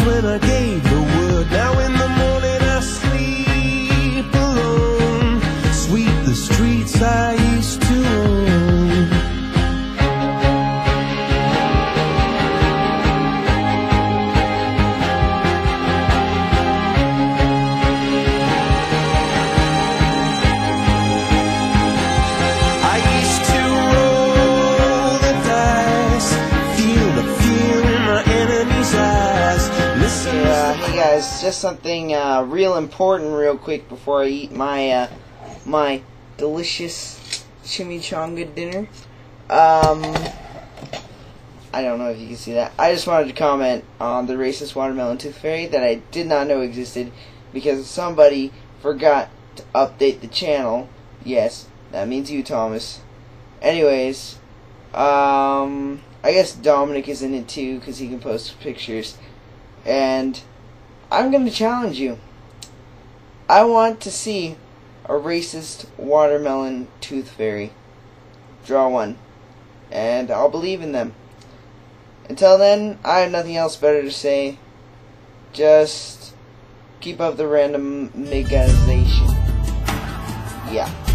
with a game. Hey guys, just something uh, real important, real quick before I eat my uh, my delicious chimichanga dinner. Um, I don't know if you can see that. I just wanted to comment on the racist watermelon tooth fairy that I did not know existed because somebody forgot to update the channel. Yes, that means you, Thomas. Anyways, um, I guess Dominic is in it too because he can post pictures. And I'm going to challenge you. I want to see a racist watermelon tooth fairy. Draw one. And I'll believe in them. Until then, I have nothing else better to say. Just keep up the random randomization. Yeah.